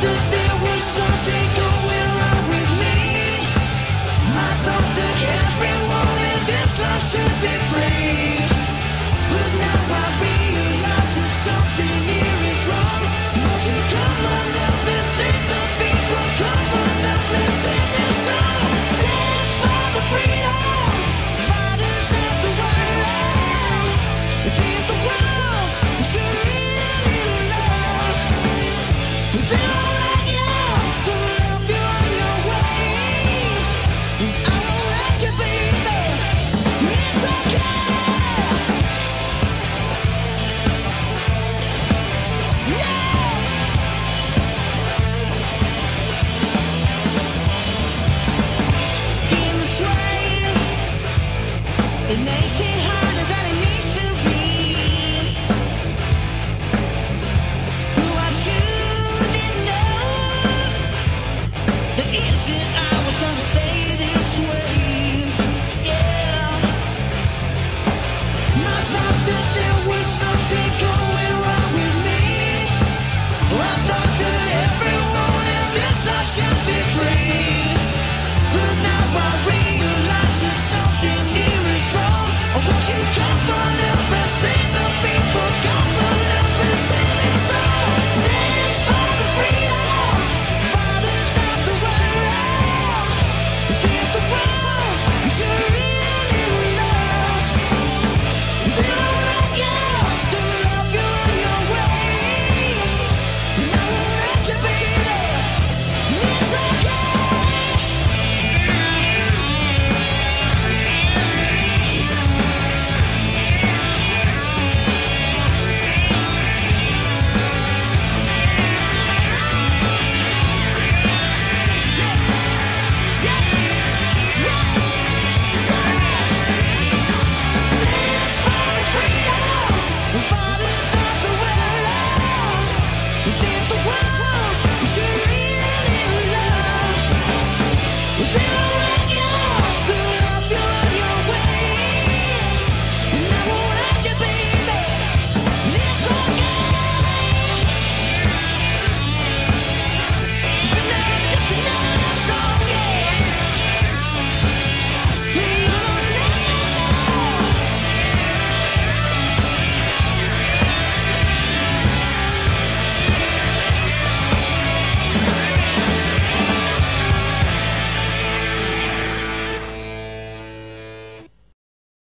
do, do. He that there was something.